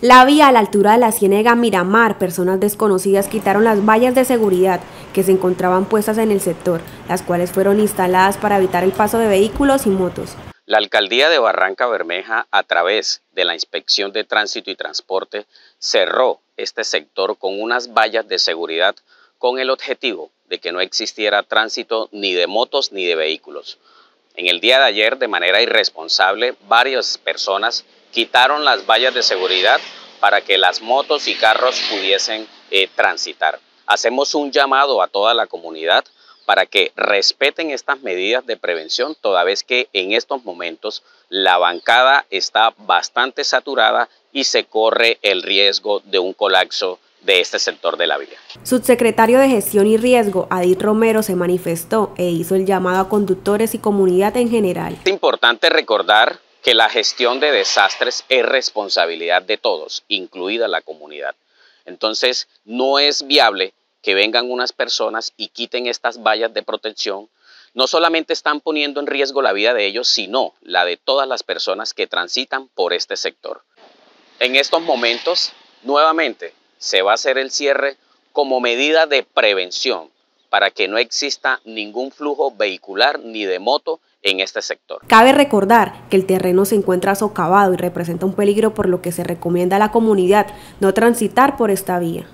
La vía a la altura de la Ciénega Miramar, personas desconocidas quitaron las vallas de seguridad que se encontraban puestas en el sector, las cuales fueron instaladas para evitar el paso de vehículos y motos. La alcaldía de Barranca Bermeja, a través de la Inspección de Tránsito y Transporte, cerró este sector con unas vallas de seguridad con el objetivo de que no existiera tránsito ni de motos ni de vehículos. En el día de ayer, de manera irresponsable, varias personas quitaron las vallas de seguridad para que las motos y carros pudiesen eh, transitar. Hacemos un llamado a toda la comunidad para que respeten estas medidas de prevención, toda vez que en estos momentos la bancada está bastante saturada y se corre el riesgo de un colapso de este sector de la vía. Subsecretario de Gestión y Riesgo, Adit Romero, se manifestó e hizo el llamado a conductores y comunidad en general. Es importante recordar que la gestión de desastres es responsabilidad de todos, incluida la comunidad. Entonces, no es viable que vengan unas personas y quiten estas vallas de protección. No solamente están poniendo en riesgo la vida de ellos, sino la de todas las personas que transitan por este sector. En estos momentos, nuevamente, se va a hacer el cierre como medida de prevención para que no exista ningún flujo vehicular ni de moto en este sector. Cabe recordar que el terreno se encuentra socavado y representa un peligro por lo que se recomienda a la comunidad no transitar por esta vía.